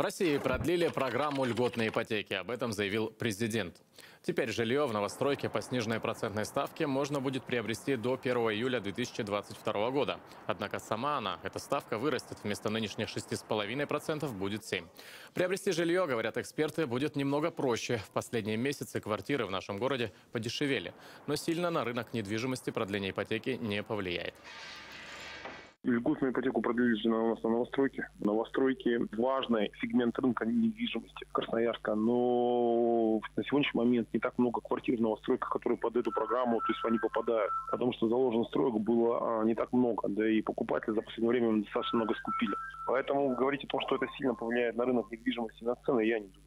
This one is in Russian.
В России продлили программу льготной ипотеки. Об этом заявил президент. Теперь жилье в новостройке по сниженной процентной ставке можно будет приобрести до 1 июля 2022 года. Однако сама она, эта ставка, вырастет. Вместо нынешних 6,5% будет 7%. Приобрести жилье, говорят эксперты, будет немного проще. В последние месяцы квартиры в нашем городе подешевели. Но сильно на рынок недвижимости продление ипотеки не повлияет. Льготную ипотеку продлили у нас на новостройке. Новостройки – важный сегмент рынка недвижимости Красноярска, но на сегодняшний момент не так много квартир в новостройках, которые под эту программу, то есть они попадают, потому что заложено строек было а, не так много, да и покупатели за последнее время достаточно много скупили. Поэтому говорить о том, что это сильно повлияет на рынок недвижимости, на цены, я не думаю.